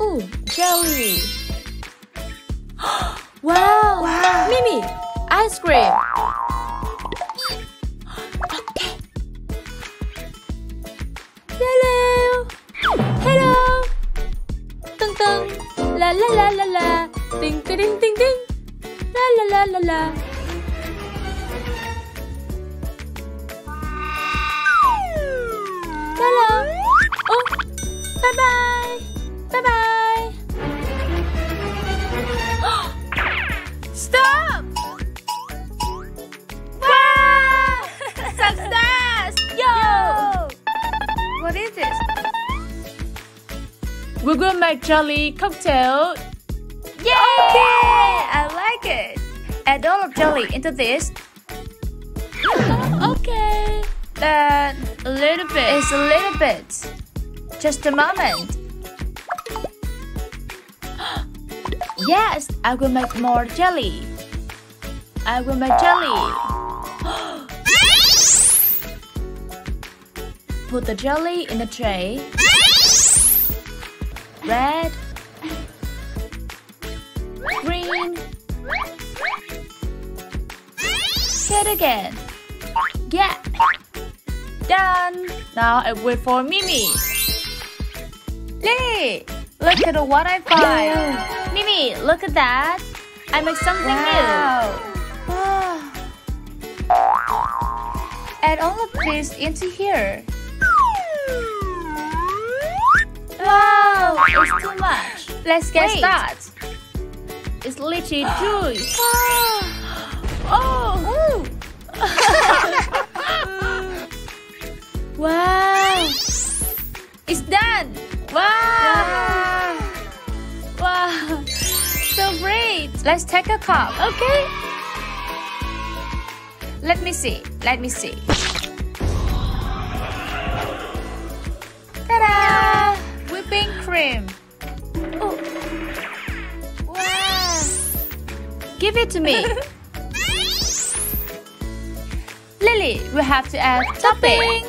Ooh, jelly. wow. Wow. Mimi, ice cream. Okay. Hello. Hello. Tung tung. La la la la la. Ding ding ding ding ding. La la la la la. Hello. Oh. Bye bye. Bye bye. Stop. Wow! Success! Yo! What is this? We're gonna make jelly cocktail. Yay! Okay, I like it. Add all of jelly into this. Okay. Then A little bit. it's a little bit. Just a moment. Yes, I will make more jelly. I will make jelly. Put the jelly in the tray. Red. Green. Get again. Yeah. Done. Now I wait for Mimi. Lily, look at what I found. Mimi, look at that. I make something Wow. Add all of this into here. Wow, it's too much. Let's get Wait. started. It's lychee juice. Oh, Wow. it's done. Wow. Wow. Let's take a cup. Okay. Let me see. Let me see. Ta-da! Whipping cream. Oh, Wow. give it to me. Lily, we have to add topping.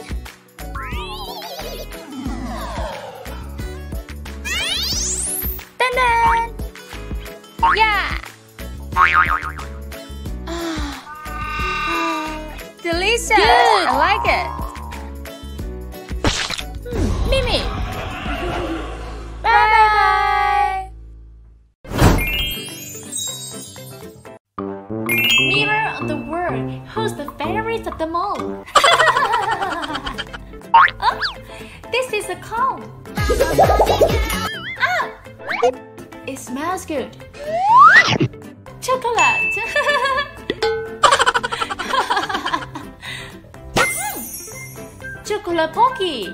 Ta-da! Yeah. Delicious. Good. I like it. Mimi. Bye bye. Mirror of the world. Who's the favorite of them all? oh, this is a cone. ah, it smells good. Chocolate. Chocolate Pocky.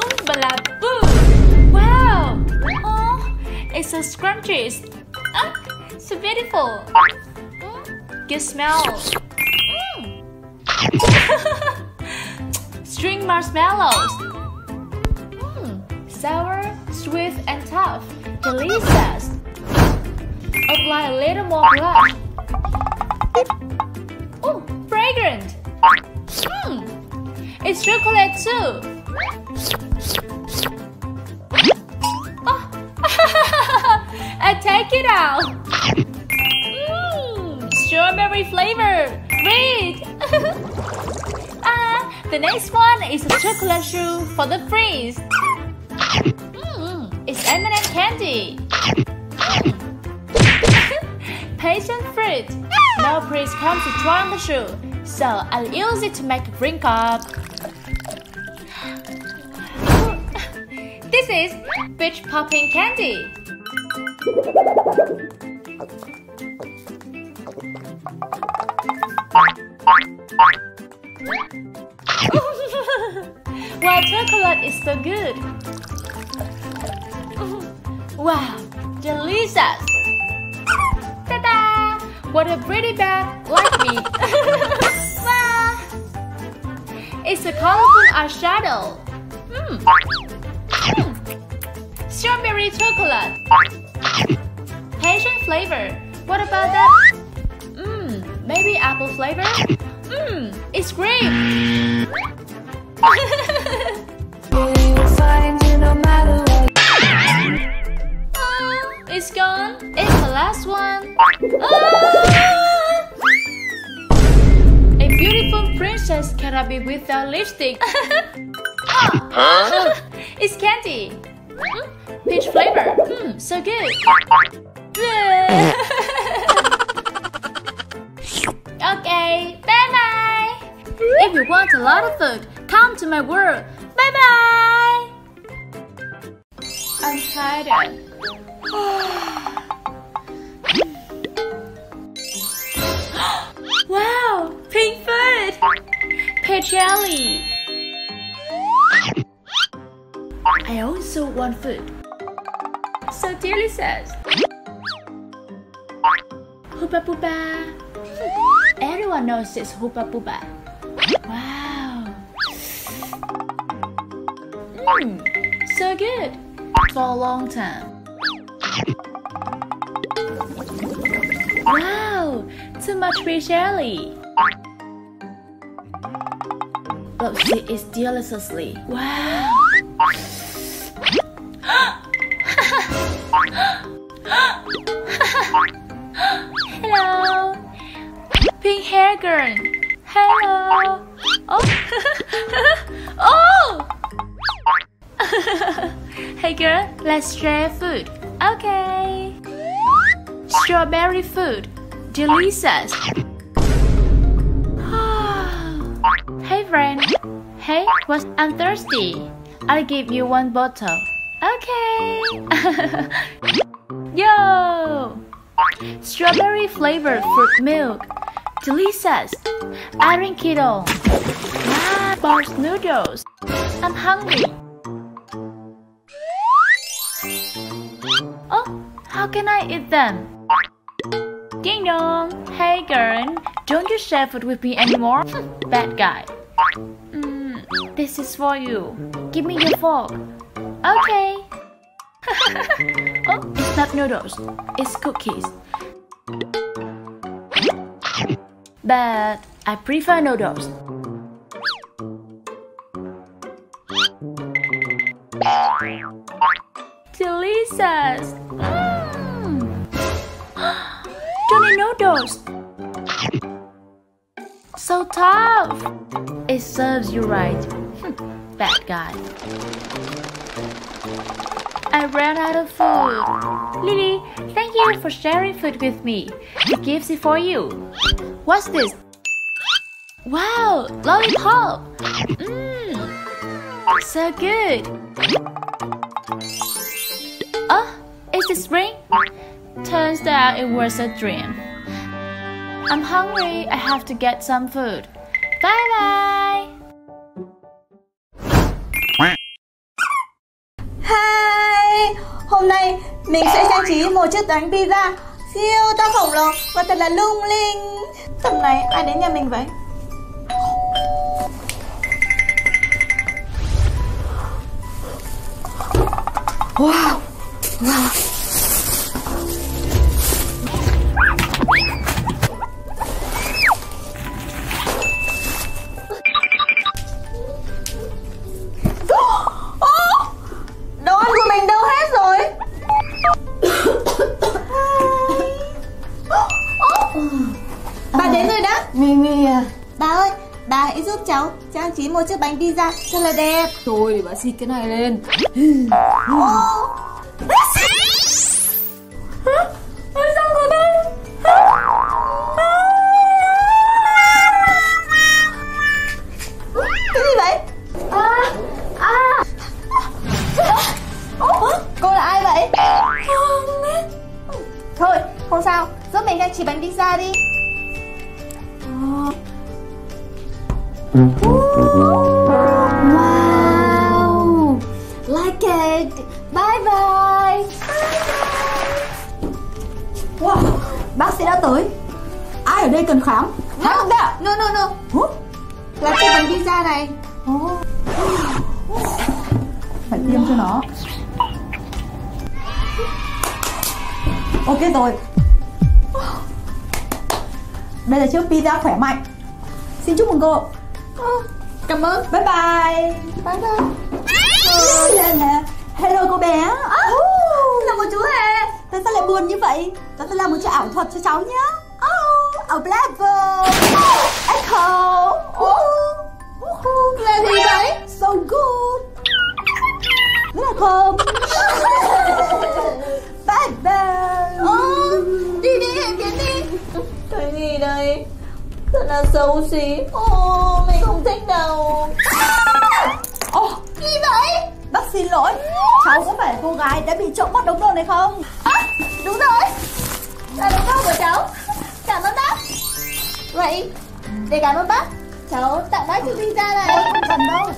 Ooh, bala boo. Wow. Oh, it's so scrumptious. Ah, so beautiful. Mm, good smell. Mm. String marshmallows. Mm, sour, sweet, and tough. Delicious. Apply a little more blush. Oh, fragrant. Mm, it's chocolate too. Oh. I take it out. Mmm, strawberry flavor. Great. ah, the next one is a chocolate shoe for the freeze. Mmm, it's M&M candy. Passion fruit. No priest comes to try on the shoe, so I'll use it to make a drink up. This is peach popping candy. wow, chocolate is so good. Wow, delicious. What a pretty bag like me. wow. It's a colorful eyeshadow. Mm. Mm. Strawberry chocolate. Passion flavor. What about that? Mmm, maybe apple flavor? Mmm, it's It's gone. It's the last one. Ah! A beautiful princess cannot be without lipstick. huh? it's candy. Hmm? Peach flavor. Hmm, so good. okay, bye bye. If you want a lot of food, come to my world. Bye bye. I'm tired. wow, pink food. Jelly. I also want food. So delicious. Hoopa Poopa. Everyone knows it's Hoopa Poopa. Wow. Mmm, so good. For a long time. Wow, too much fish jelly. See, it's deliciously. Wow. Delicious. hey friend. Hey, what? I'm thirsty. I'll give you one bottle. Okay. Yo! Strawberry flavored fruit milk. Delicious. I drink it all. Ah, Bars noodles. I'm hungry. Oh, how can I eat them? Ding dong. Hey girl, don't you share food with me anymore? Bad guy. Mm, this is for you. Give me your fork. Okay. oh, it's not noodles. It's cookies. But I prefer noodles. Tough. It serves you right. Hmm, bad guy. I ran out of food. Lily, thank you for sharing food with me. The gift is for you. What's this? Wow, lollipop. Mmm, so good. Oh, is this ring? Turns out it was a dream. I'm hungry. I have to get some food. Bye bye. Hi! Hôm nay mình sẽ trang trí một chiếc bánh pizza siêu to khổng lồ và thật là lung linh. Tầm này ai đến nhà mình vậy? Wow! Wow! Bà đến rồi đó. Mimi à. Bà ơi, bà hãy giúp cháu. Trang trí một chiếc bánh pizza thật là đẹp. Thôi để bà xịt cái này lên. Ô. Ôi Pizza khỏe mạnh. Xin chúc mừng cô. Cảm ơn. Bye bye. Bye bye. Là là Hello cô bé. À, Là một chú hề. Tại sao lại buồn như vậy? Tao sẽ làm một chiếc ảo thuật cho cháu nhé Oh, a black Echo là xấu xí. Ồ, mình không thích đâu. Ồ, Gì vậy? bác xin lỗi. Cháu có phải cô gái đã bị trộm mất đống đồ này không? à, Đúng rồi. Là đúng đâu của cháu. Cảm ơn bác. Vậy Để cảm ơn bác. Cháu tặng bác chiếc pizza này Không cần đâu.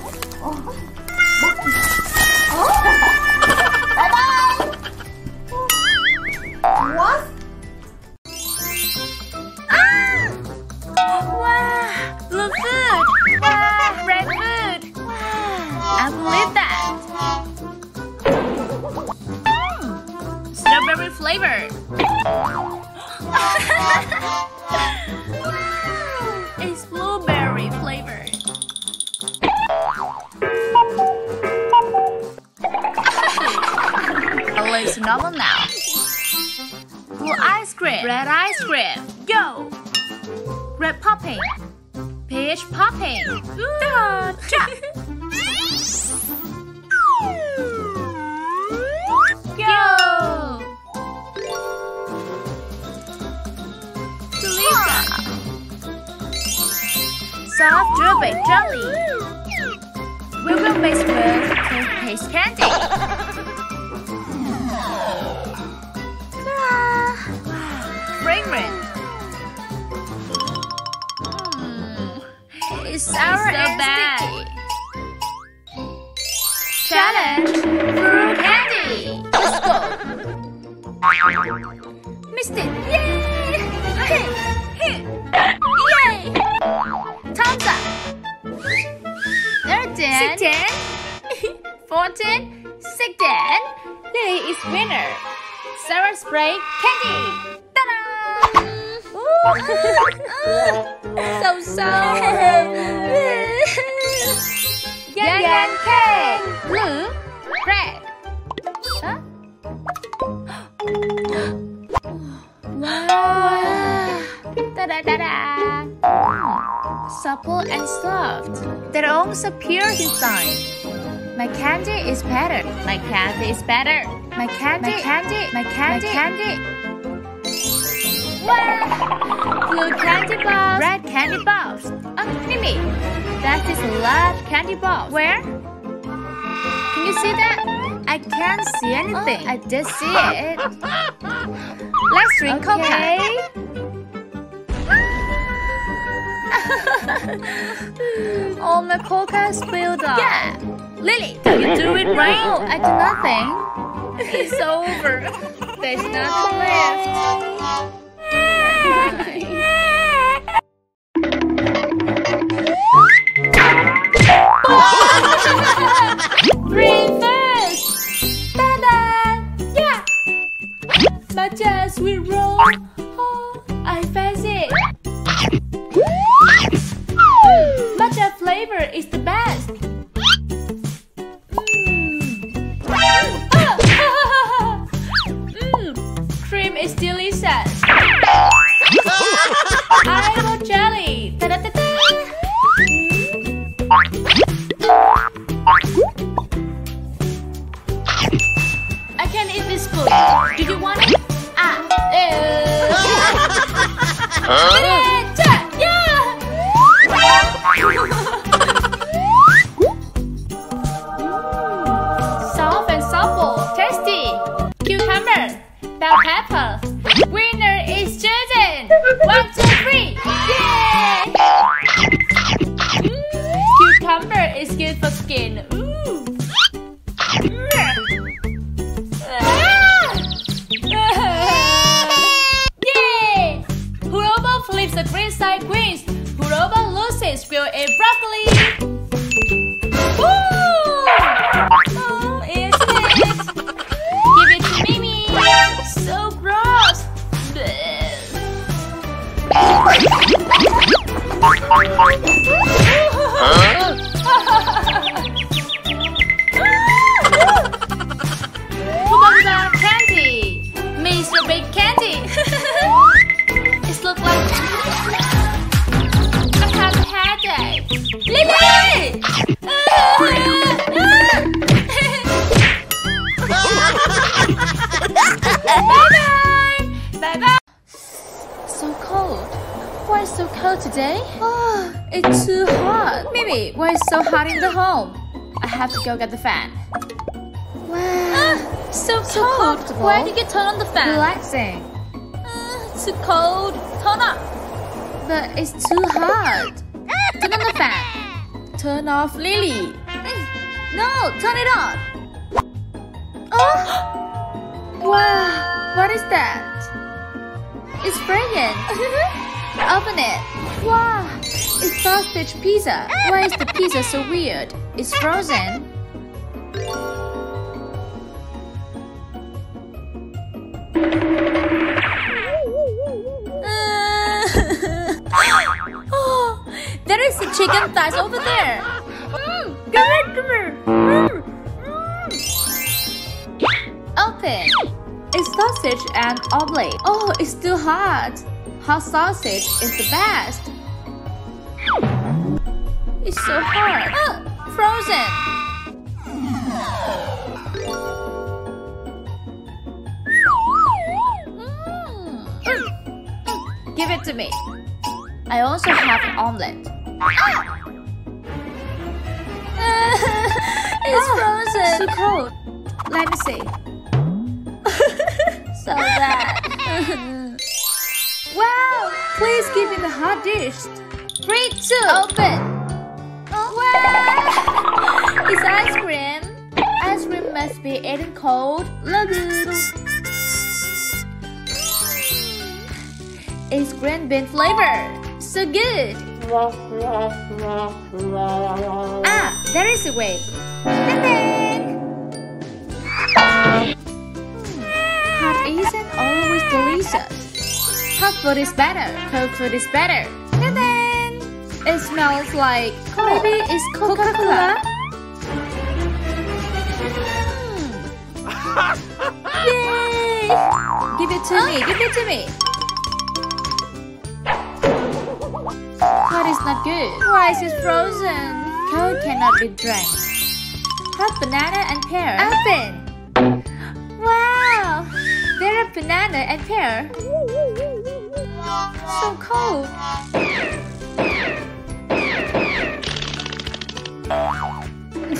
Ồ, Ồ, Bye bye What? Flavor. it's blueberry flavor. Oh, it looks normal now. Blue ice cream, red ice cream, go! Red popping. Peach popping. Da, Soft strawberry jelly. We will mix with toothpaste candy. Fragrant. Mm, It's sour so and bad. sticky. Challenge fruit Sarah candy. Ta-da! so sour. Yan Yan cake. Blue, red. Huh? wow. Da-da-da-da. Supple and soft. Their own superior design. My candy is better. My candy is better. My candy, my candy, my candy, my candy. Wow! Blue candy balls, red candy balls. Oh, Mimi, that is a large candy ball. Where? Can you see that? I can't see anything. Oh, I did see it. Let's drink Okay. coca. oh, my coca spilled out. Yeah. Lily, did you do it right? No, I do nothing. It's over. There's nothing left. Go get the fan. Wow. Ah, so, so cold. Comfortable. Why did you turn on the fan? Relaxing. Uh, too cold. Turn up. But it's too hot. turn on the fan. Turn off Lily. No, turn it on. Oh! Wow, what is that? It's fragrant. Open it. Wow, it's sausage pizza. Why is the pizza so weird? It's frozen. oh, there is a chicken thighs over there. Mm, come here, come here. Mm, mm. Open. It's sausage and omelette. Oh, it's too hot. Hot sausage is the best. It's so hard. Oh, frozen. To me. I also have an omelette. Ah! it's ah, frozen. Too cold. Let me see so bad. wow! Please give me the hot dish. Three, two, open. Oh, wow! it's ice cream. Ice cream must be eaten cold. Look. It's green bean flavor. So good. Ah, there is a way. Ding ding. Hot isn't always delicious. Hot food is better. Cold food is better. And then it smells like cold. maybe it's Coca-Cola. Hmm. Yay! Give it to me. Give it to me. Is not good. Rice is frozen. Cold cannot be drank. Hot banana and pear. Open. Wow! There are banana and pear. So cold.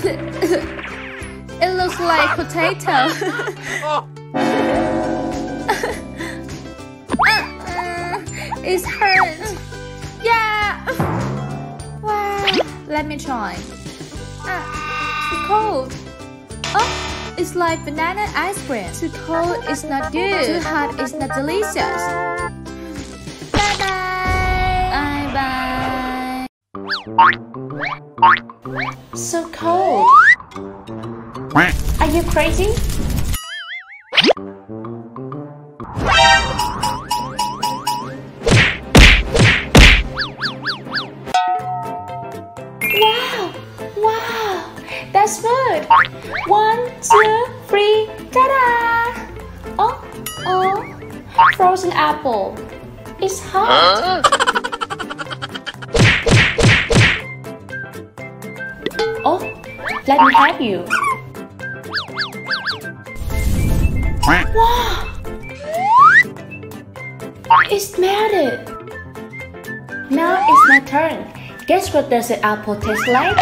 it looks like potato. Uh-uh. it's hurt. Let me try. Ah, too cold. Oh. It's like banana ice cream. Too cold is not good. Too hot is not delicious. Bye bye. Bye bye. So cold. Are you crazy? Apple. It's hot. Oh, let me help you. Wow! It's melted. Now it's my turn. Guess what does the apple taste like?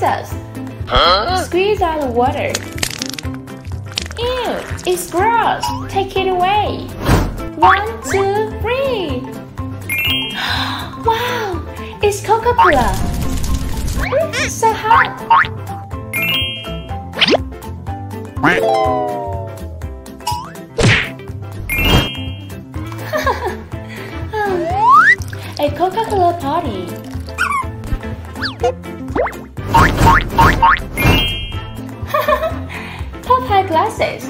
Not. Huh? Squeeze out the water. Ew, it's gross. Take it away. One, two, three. wow, it's Coca-Cola. Mm, so hot. a Coca-Cola party. Glasses.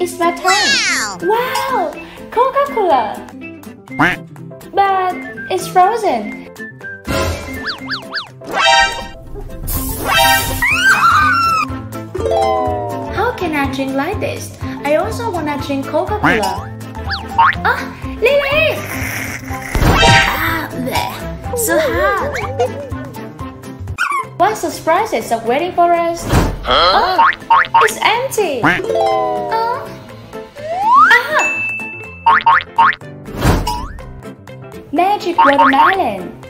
It's my turn. Wow, Coca-Cola. But it's frozen. How can I drink like this? I also wanna drink Coca-Cola. Ah, Lily! So hot. What surprises are waiting for us? Oh, it's empty. Oh. Ah. Magic watermelon.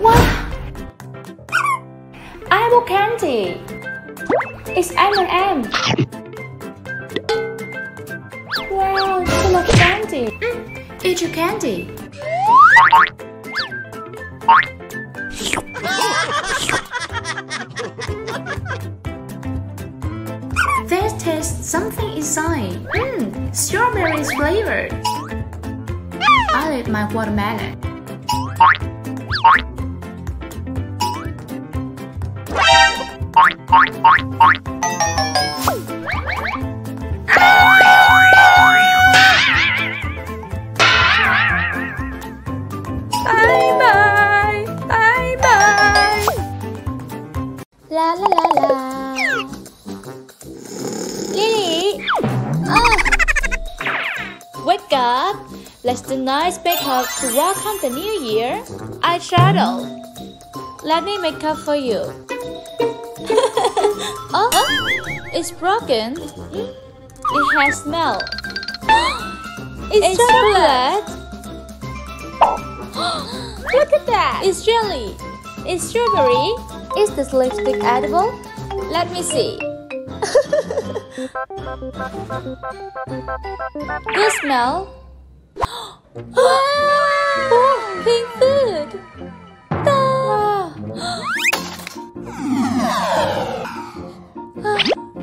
Wow. Apple candy. It's M&M. Wow, so much candy. Mm, eat your candy. Something inside. Mmm, strawberries flavored. I'll eat my watermelon. Do nice makeup to welcome the new year. Eyeshadow. Let me make up for you. oh, it's broken. It has smell. it's, It's chocolate. Look at that! It's jelly. It's strawberry. Is this lipstick edible? Let me see. Good smell. Wow! Pink food.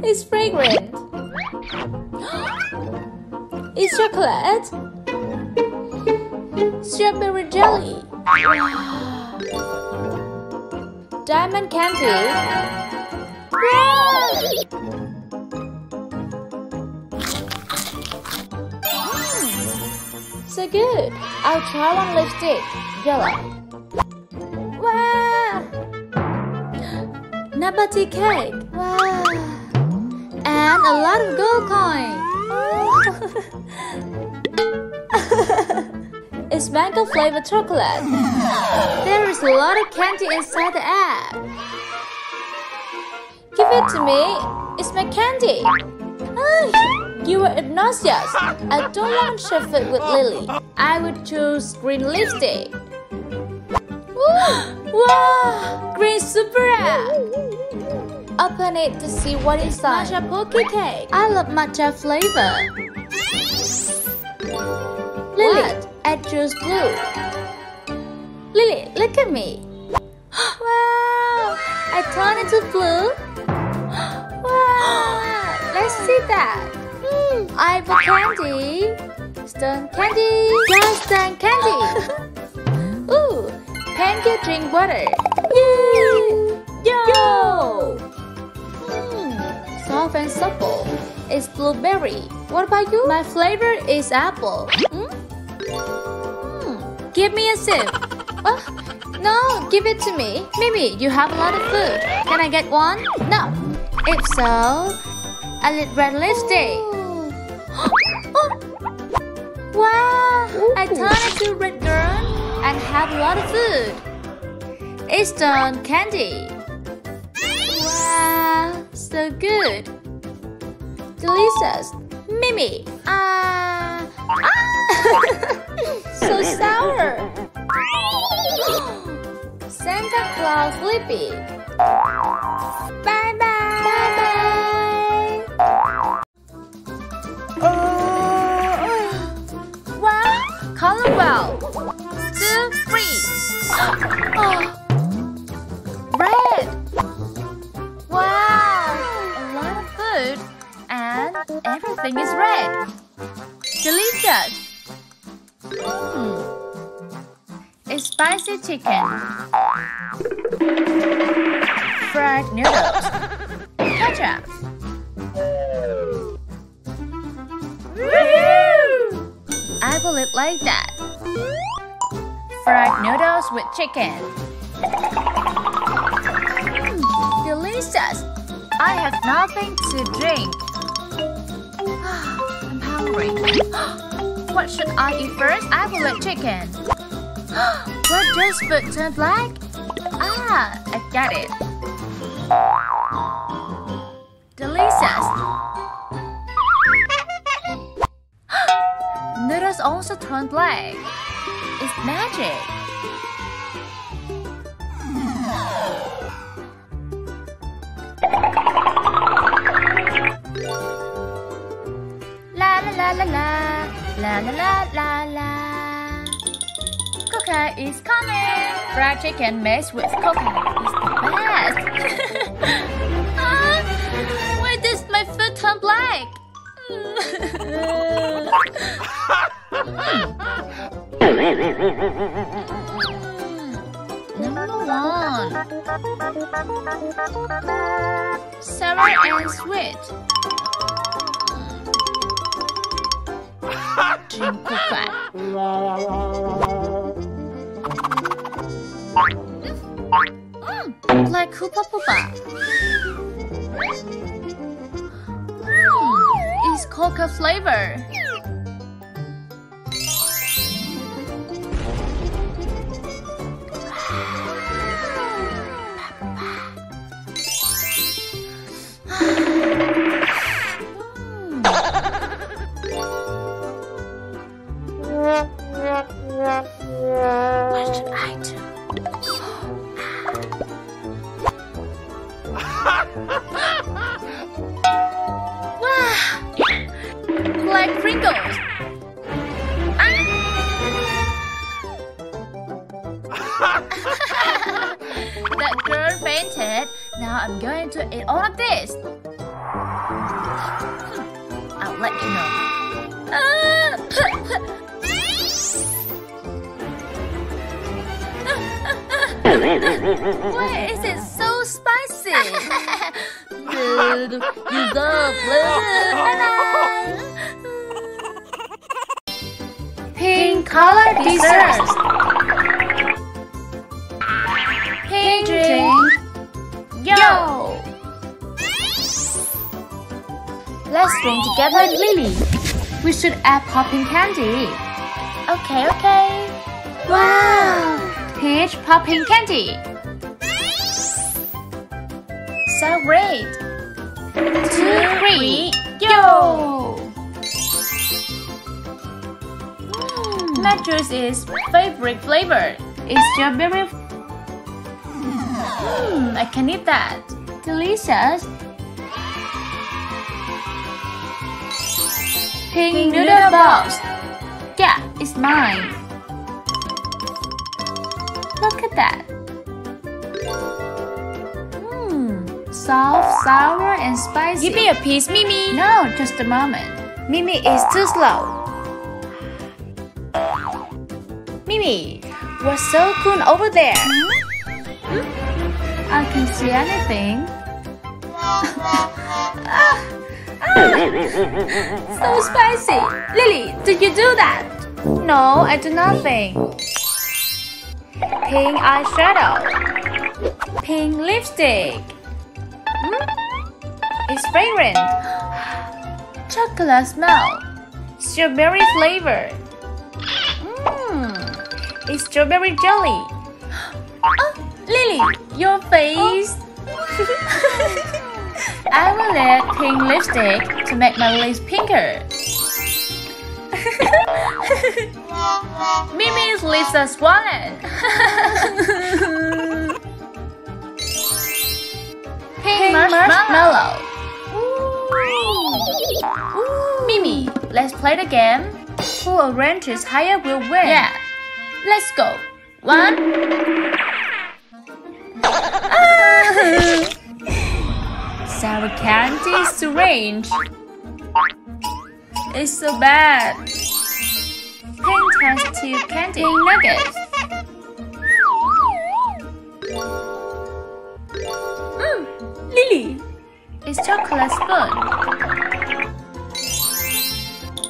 It's fragrant. It's chocolate. Strawberry jelly. Diamond candy. Mm, So good. I'll try one lipstick. Yellow. Wow. Nabati cake. Wow. And a lot of gold coin. it's mango flavored chocolate. There is a lot of candy inside the app. Give it to me. It's my candy. Ah, you are obnoxious. I don't want to share with Lily. I would choose green lipstick. wow, green super app. Open it to see what inside. Matcha poke cake. I love matcha flavor. Lily, I choose blue. Lily, look at me. wow, I turn into blue. wow, let's see that. Mm, I have candy. Stone candy. Yes, stone candy. Ooh, pancake drink water. Yay! Yo! Mm, soft and supple. It's blueberry. What about you? My flavor is apple. Mm? Mm, Give me a sip. Oh, no, give it to me. Mimi, you have a lot of food. Can I get one? No. If so, a little red lipstick. Oh. Wow, I turned into a red girl and have a lot of food. It's done candy. Wow, so good. Delicious. Mimi. Ah. ah. so sour. Santa Claus Lippy. Bye bye. Bye bye. Well. Two, three. Oh. Red. Wow, a lot of food, and everything is red. Delicious. Mm. It's spicy chicken, fried noodles, ketchup. I will eat like that. Fried noodles with chicken. Mm, delicious. I have nothing to drink. I'm hungry. what should I eat first? I will eat chicken. what does food turn black? Ah, I got it. Delicious. Also turn black. It's magic. La la la la la la la la la la. Coca is coming. Fried chicken mixed with coca is the best. Ah, why does my food turn black? Number one. Sour and sweet. Drink like Hoopa Poopa. Mm, it's coca flavor. Candy. Okay, okay. Wow! Peach popping candy. So great. Two, three, go! Mm. Mattress's favorite flavor is strawberry. Mm, I can eat that. Delicious. Pink noodle balls. Mine. Look at that. Mmm, soft, sour, and spicy. Give me a piece, Mimi. No, just a moment. Mimi is too slow. Mimi, what's so cool over there? Hmm? I can see anything. Ah, ah, so spicy. Lily, did you do that? No, I do nothing. Pink eyeshadow. Pink lipstick. Hmm? It's fragrant. Chocolate smell. Strawberry flavor. Mmm. It's strawberry jelly. Oh, Lily, your face. I will add pink lipstick to make my lips pinker. Mimi's lips are swollen. Pink marshmallow. Mimi, let's play the game. Who arranges higher will win. Yeah. Let's go. One. Sour candy is strange. It's so bad. Pink has two candy nuggets. Mm, Lily, it's chocolate spoon.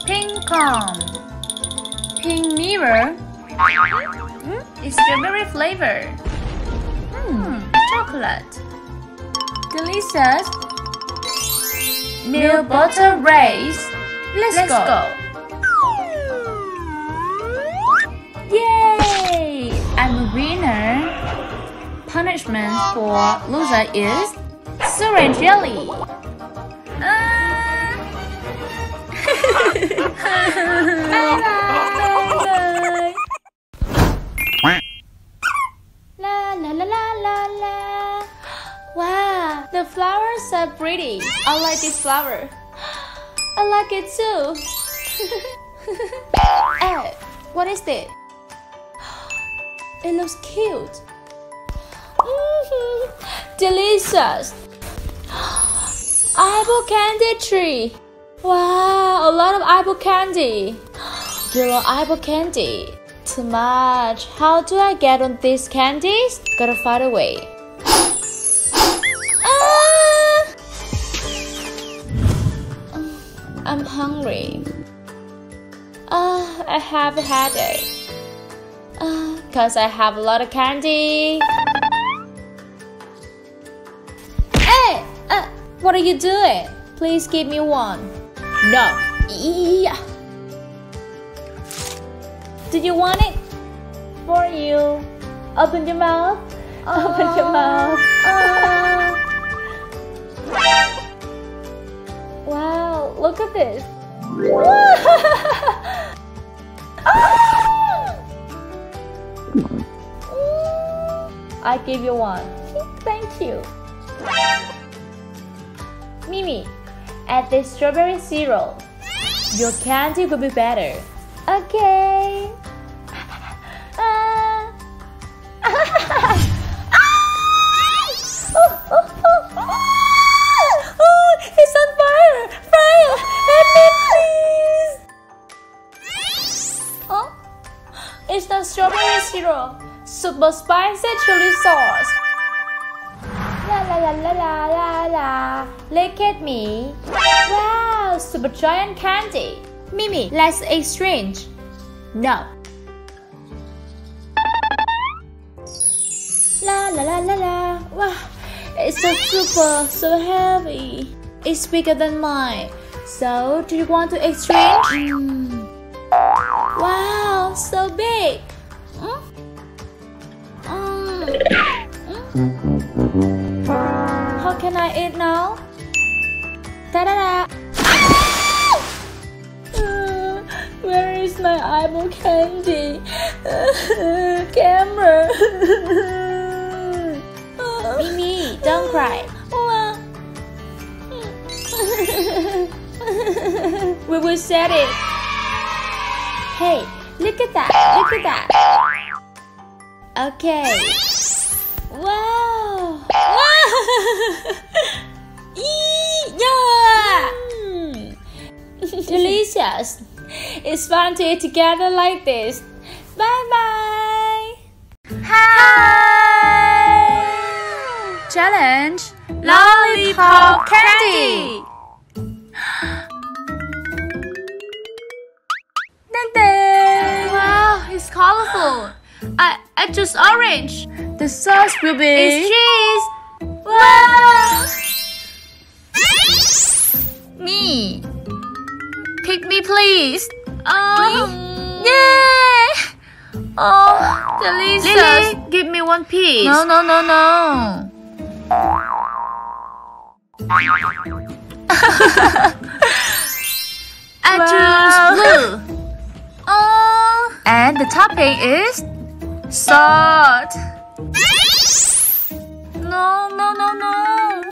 Pink cone. Pink mirror. Mm, it's strawberry flavor. Mm, chocolate. Delicious. Milk butter race. Let's, go. Yay! I'm a winner. Punishment for loser is syringe jelly. Ah. bye bye. La la la la la la. Wow, the flowers are pretty. I like this flower. I like it too. hey, what is this? It looks cute. Mhm, Delicious. Apple candy tree. Wow, a lot of apple candy. Yellow apple candy. Too much. How do I get on these candies? Gotta find a way. I'm hungry. Ah, I have a headache. Ah, cause I have a lot of candy. Hey, uh, what are you doing? Please give me one. No. Yeah. Do you want it? For you. Open your mouth. Open your mouth. wow, look at this. I give you one. Thank you. Mimi, add the strawberry syrup. Your candy will be better. Okay. Super spicy chili sauce. La la la la la la la. Look at me. Wow, super giant candy. Mimi, let's exchange. No. La la la la la. Wow, it's so super, so heavy. It's bigger than mine. So, do you want to exchange? Mm. Wow, so big. How can I eat now? Da da da. Where is my eyeball candy? Camera. Mimi, don't cry. we will set it. Hey, look at that. Look at that. Okay. Wow. Yeah. Mm. Delicious. It's fun to eat together like this. Bye bye. Hi. Challenge Lollipop Candy. Wow, it's colorful. I I choose orange. The sauce will be it's cheese. Wow. me. Pick me, please. Oh, yeah. Oh, delicious. Lily, give me one piece. No, no, no, no. I choose blue. Oh, and the topping is salt. No, no, no, no.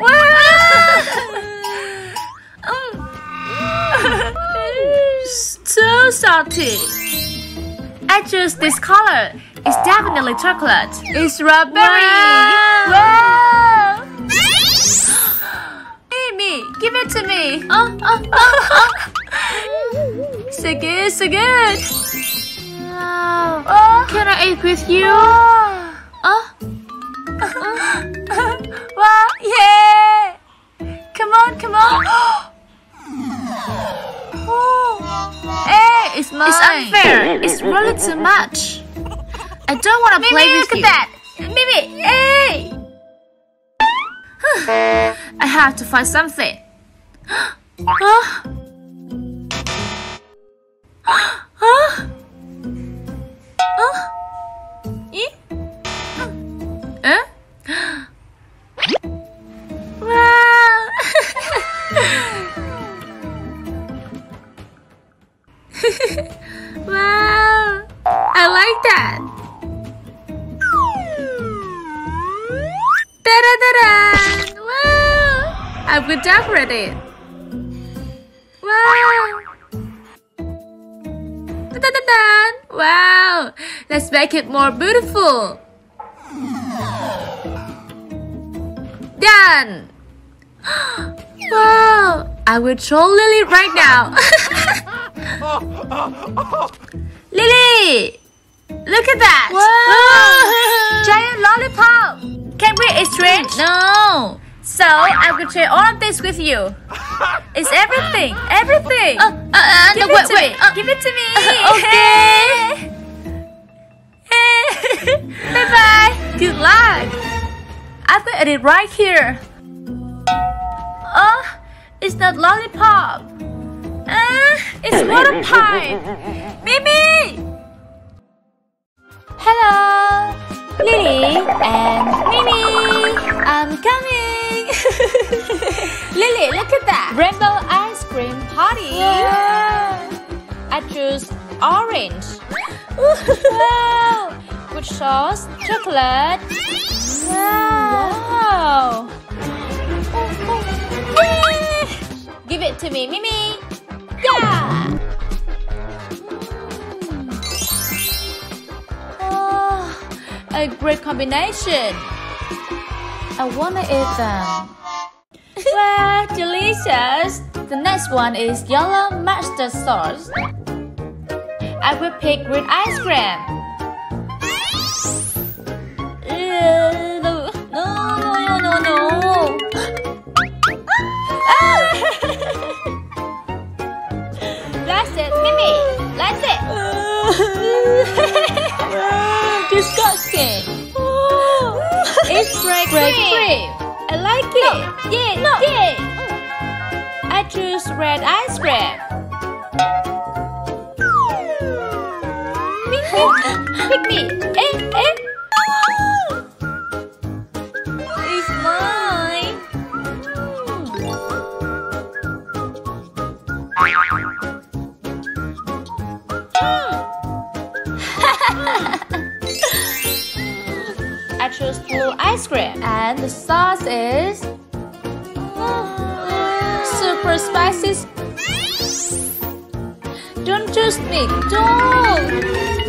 so salty. I choose this color. It's definitely chocolate. It's strawberry. Wow. Amy, give it to me. Oh, oh, oh, oh. so good, so good. Wow. Oh. Can I eat with you? Oh. oh. wow, yeah. Come on, come on. oh. Hey, it's mine. It's unfair. It's really too much. I don't want to play with look you. Look at that. Mimi, hey. I have to find something. huh? Huh? 어? I like that! Da da da da! Wow! I've decorated! Wow! Da da da da! Wow! Let's make it more beautiful. Done! Wow! I will show Lily right now. Lily! Look at that! Wow. Giant lollipop! Can we exchange? No! So I will share all of this with you. It's everything, everything. Uh, uh, uh, Give no, it wait, to wait. me. Uh, Give it to me. Okay. Bye bye. Good luck. I've got it right here. Oh, it's not lollipop. Ah, it's water pipe. Mimi. Hello, Lily and Mimi. I'm coming. Lily, look at that. Rainbow ice cream party. I choose orange. wow. With sauce, chocolate. Wow. Give it to me, Mimi. Yeah. Oh, a great combination. I wanna eat them. Wow, delicious! The next one is yellow mustard sauce. I will pick green ice cream. Disgusting. It's bread cream. I like it. Yeah, no. yeah. I choose red ice cream. Pick me, pick me. Eh, eh. The sauce is super spicy. Don't choose me, don't.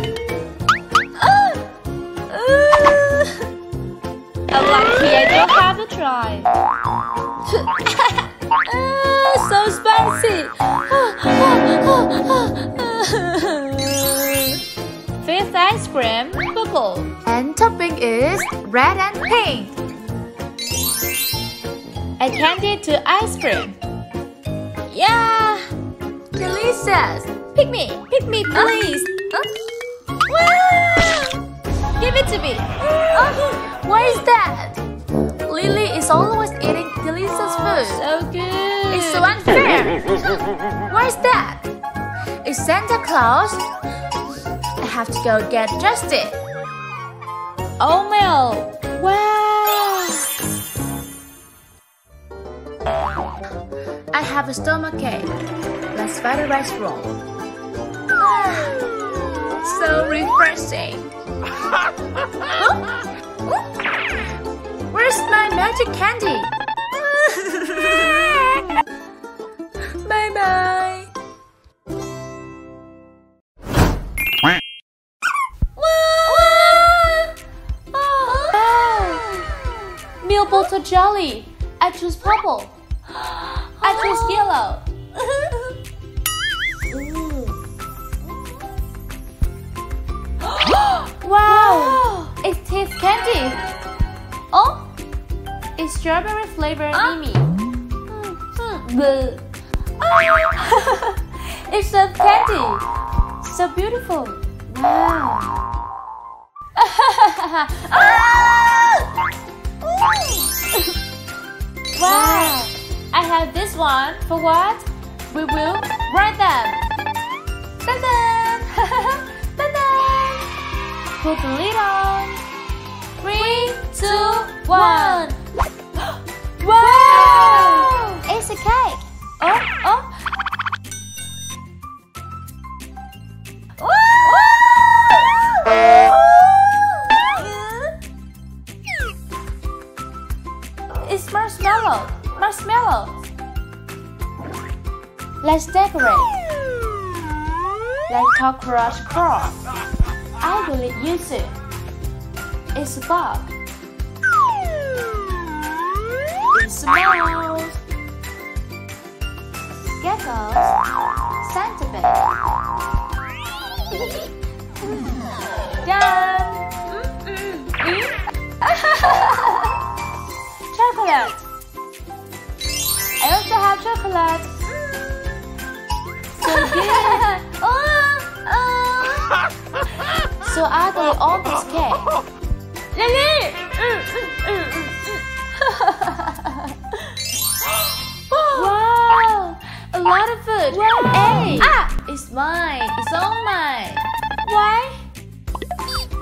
Ice cream. Yeah, delicious. Pick me, pick me, please. Huh? Wow! Give it to me. Oh, what is that? Lily is always eating delicious oh, food. So good. It's so unfair. what is that? It's Santa Claus. I have to go get Justin. Oh, Mel. Wow. I have a stomach ache. Let's find a restaurant. Ah, so refreshing. Where's my magic candy? bye bye. Milk bottle jelly. I choose purple. Yellow. wow! It's teeth candy. Oh, it's strawberry flavored ah. Mimi. Bleh. Oh, it's a candy. So beautiful. Wow. wow. I have this one. For what? We will write them. Ta-da! Ta-da! Put the lid on. Three, two, one. wow! It's a cake. Oh, oh. It's marshmallow. Marshmallows. Let's decorate. Like cockroach crawl. I will use it. It's a bug. A mouse. Geckos. Santa Done. Chocolate. Chocolate. So good. oh, oh. So ugly on this cake. Lily. wow, a lot of food. Wow. Hey, ah, it's mine. It's all mine. Why?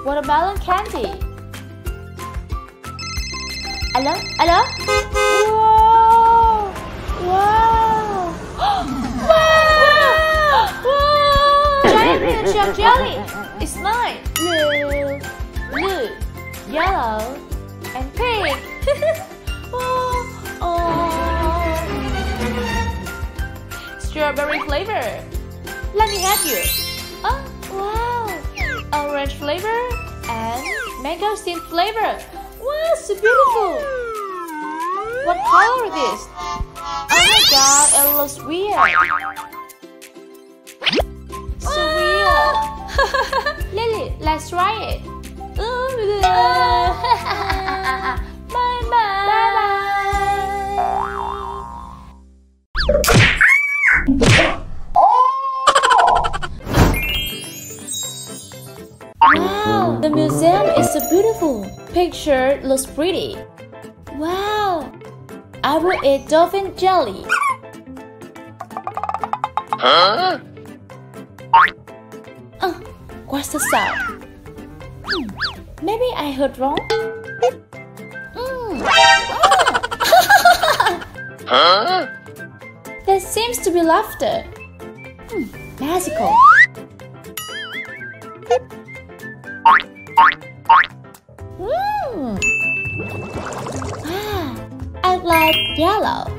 Watermelon candy. Hello? Hello? Wow! Wow! wow! Giant miniature jelly! It's mine! Blue, blue, yellow, and pink! oh, oh. Strawberry flavor! Let me have you! Oh, wow! Orange flavor and mangosteen flavor! Wow, so beautiful! What color is this? Oh my god, it looks weird. So weird. Lily, let's try it. Ooh, bye bye. Bye Wow, the museum is so beautiful. Picture looks pretty. Wow, I will eat dolphin jelly. Huh? Uh, what's the sound? Hmm, maybe I heard wrong. Mm. Huh? There seems to be laughter. Hmm, magical. Like yellow.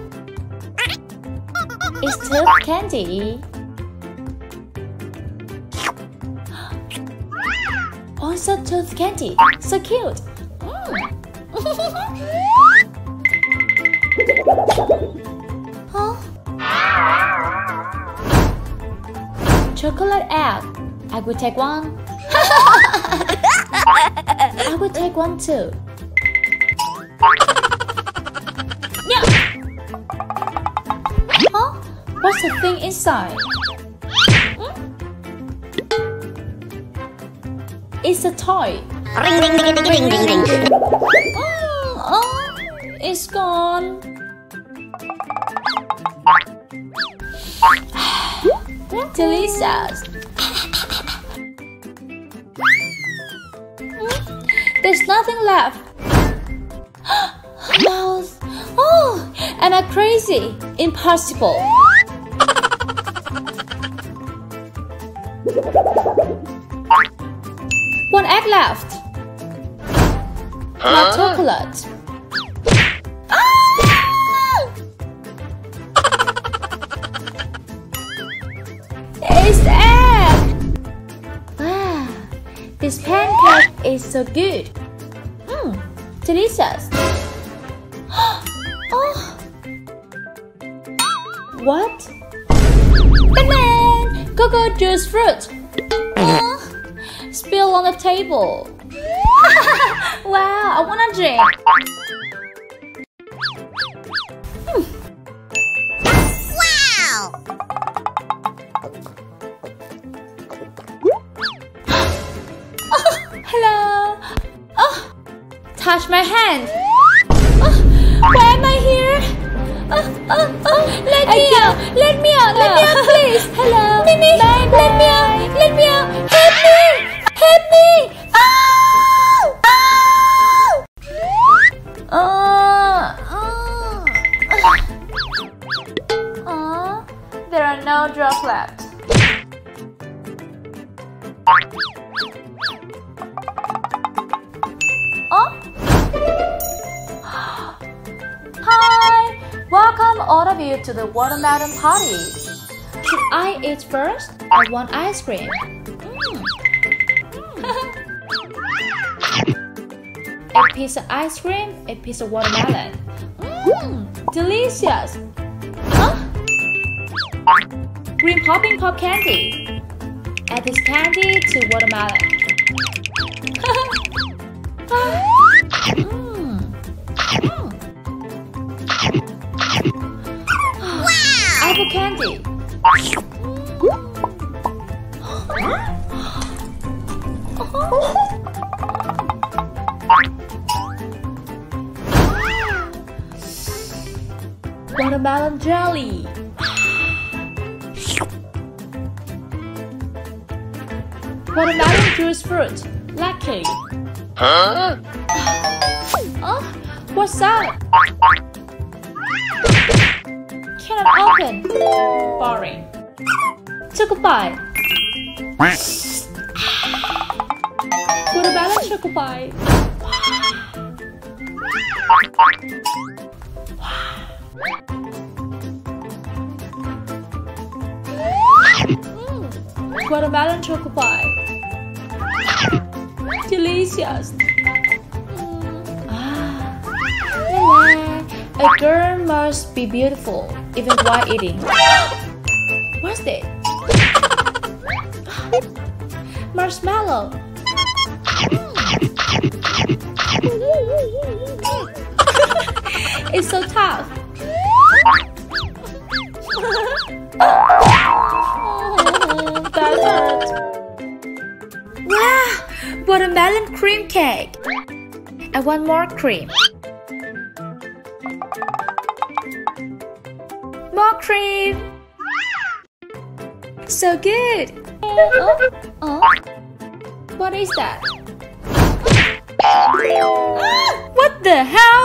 It's tooth candy. Also tooth candy. So cute. Mm. huh? Chocolate egg. I will take one. I will take one too. Inside? Hmm? It's a toy. Ring ring ring ring ring ring ring. Mm, oh, it's gone. Delicious. Mm, There's nothing left. Mouse. Oh, am I crazy? Impossible. One egg left. Not Huh? chocolate. Ah! It's egg! Wow, this pancake is so good. Mmm, delicious. oh. What? Banana! Cocoa juice fruit. On the table. wow, I wanna drink. I want ice cream. Mm. a piece of ice cream, a piece of watermelon. Mmm, delicious. Huh? Green popping pop candy. Add this candy to watermelon. Watermelon jelly. Watermelon juice fruit. Lucky. Huh? Oh, what's that? Cannot open. Boring. Took a bite. Watermelon took a Watermelon choco pie. Delicious. Mm, ah. A girl must be beautiful even while eating. What's that? Marshmallow. Want more cream. More cream. So good. Oh, oh. What is that? Ah! What the hell?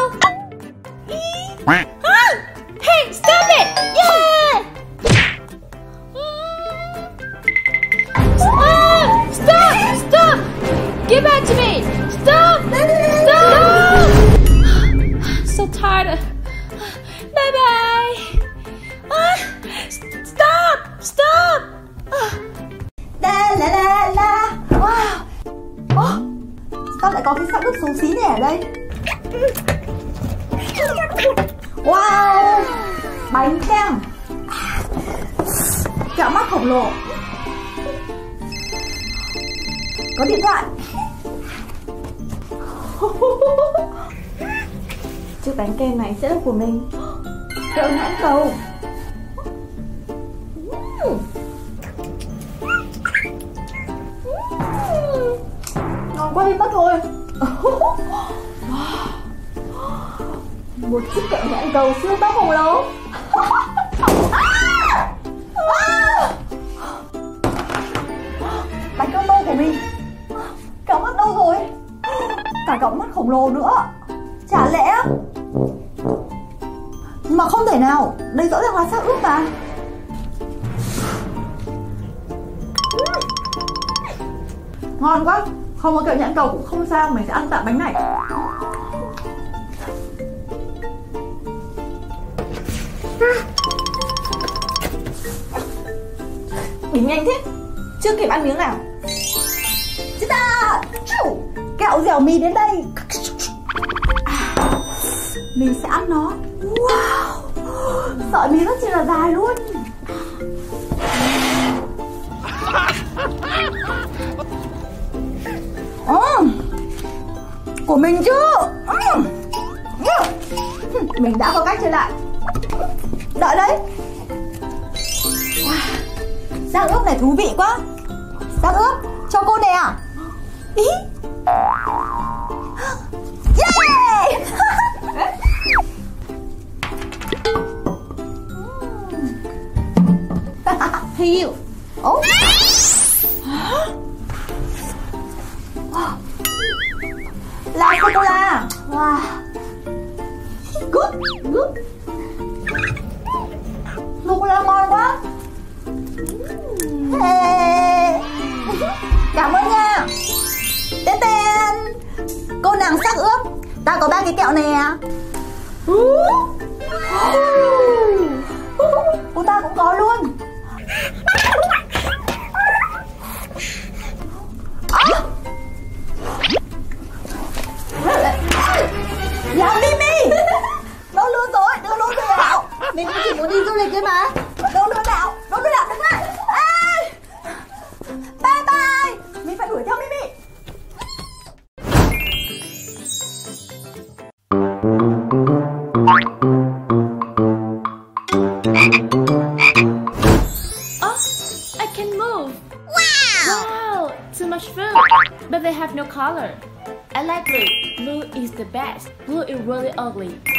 Mình sẽ ăn nó Wow Sợi mì rất chi là dài luôn Ừm. Của mình chứ Mình đã có cách trở lại Đợi đấy wow. Rác ướp này thú vị quá Rác ướp, cho cô nè Ý. Hiu Oh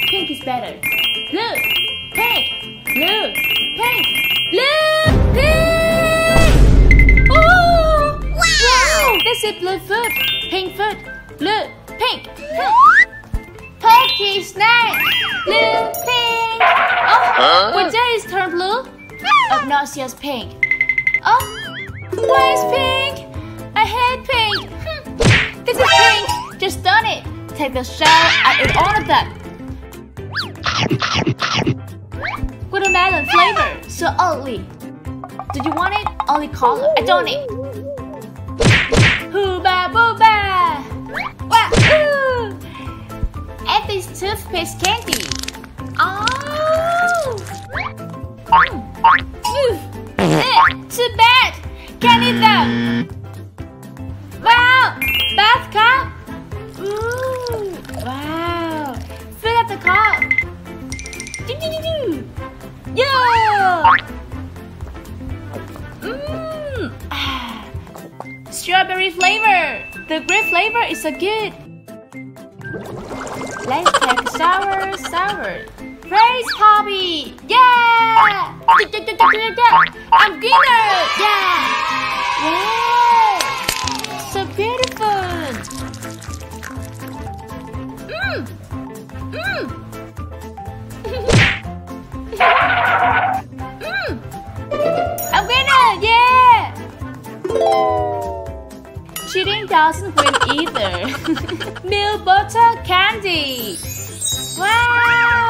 Pink is better. Blue, pink, blue, pink, blue, pink. Oh! Wow! This is blue food, pink food, blue, pink. Turkey snack, blue, pink. Oh, Huh? day is turned blue, obnoxious pink. Oh, why is pink? I hate pink. Hmm. This is pink. Just done it. Take the shell and eat all of them. Watermelon flavor, so ugly. Do you want it? Only color. I don't need. Hooba booba. Wahoo! This toothpaste candy. Oh. Mm. Too bad. Can't eat them. Wow! Bath cup. Ooh! Wow! Fill up the cup. Yeah! Mmm! Strawberry flavor. The grape flavor is so good. Let's take sour, sour. Praise Poppy! Yeah! I'm greener! Yeah! Wow! So beautiful! Cheating doesn't win either. Milk butter candy! Wow!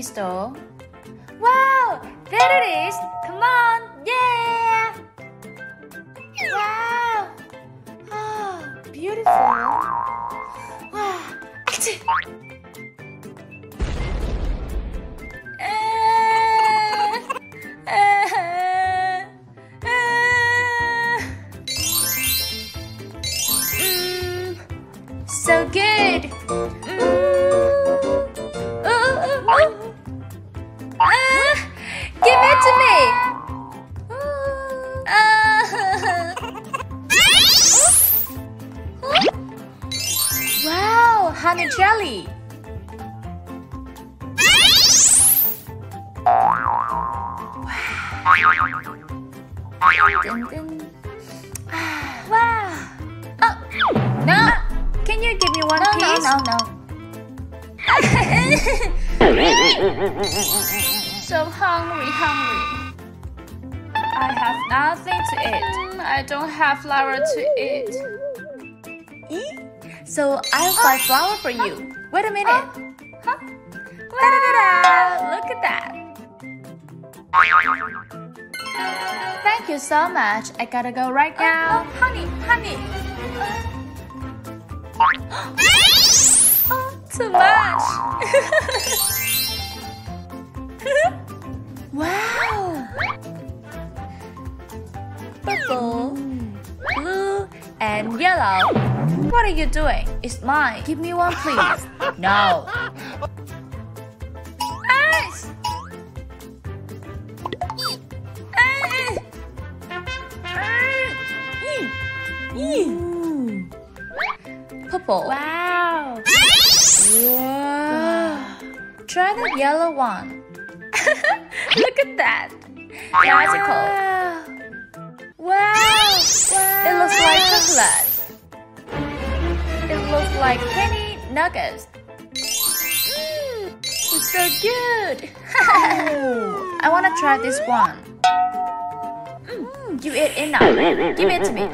Is the pistol? One No, so hungry, hungry. I have nothing to eat. I don't have flour to eat. So I'll buy flour for you. Wait a minute. Huh? Da-da-da-da. Look at that. Thank you so much. I gotta go right now. Oh, honey, honey. too much. wow. Purple, blue, and yellow. What are you doing? It's mine. Give me one, please. no. Purple. Wow. Wow. Try the yellow one. Look at that. Magical. Wow. Wow. It looks like chocolate. It looks like candy nuggets. Mm, it's so good. I want to try this one. Mm, you ate enough. Give it to me.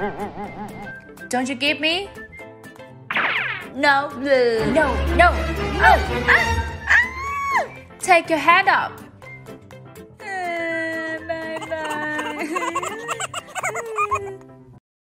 Don't you give me? No. No, no. Oh, ah, ah. Take your hand up.